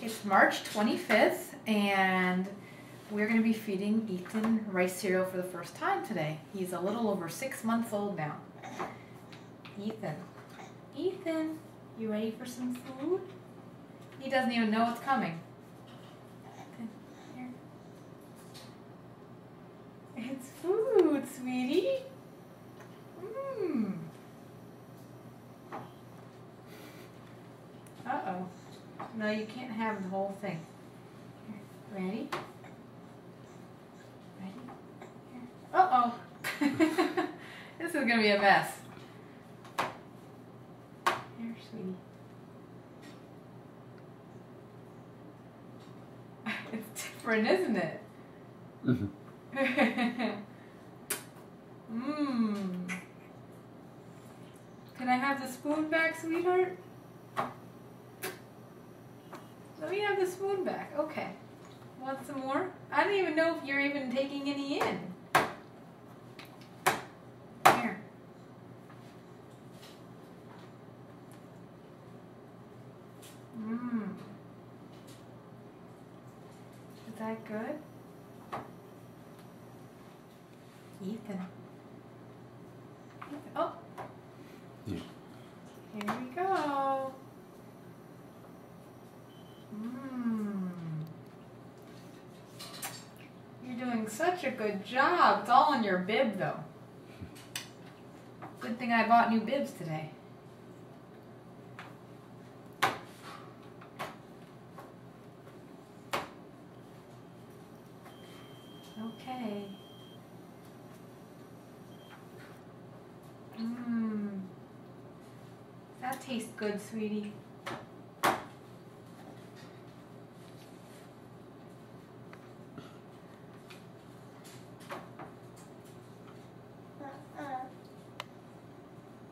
It's March 25th, and we're going to be feeding Ethan rice cereal for the first time today. He's a little over six months old now. Ethan. Ethan, you ready for some food? He doesn't even know what's coming. Here. It's food, sweetie. Mmm. Uh-oh. No, you can't have the whole thing. Here. Ready? Ready? Uh-oh. this is going to be a mess. Here, sweetie. it's different, isn't it? Mm hmm Mmm. Can I have the spoon back, sweetheart? Let me have the spoon back. Okay. Want some more? I don't even know if you're even taking any in. Here. Mmm. Is that good? Ethan. Ethan. Oh. Yeah. Here we go. Mmm. You're such a good job. It's all in your bib, though. Good thing I bought new bibs today. Okay. Mmm. That tastes good, sweetie.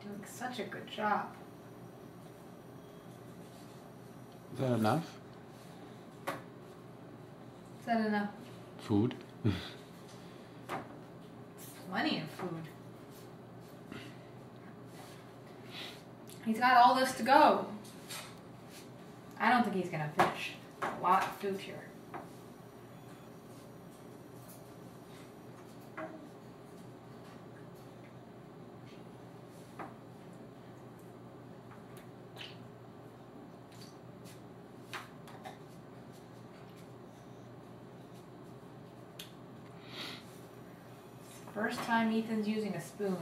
Doing such a good job. Is that enough? Is that enough? Food? Plenty of food. He's got all this to go. I don't think he's gonna finish. A lot of food here. First time Ethan's using a spoon.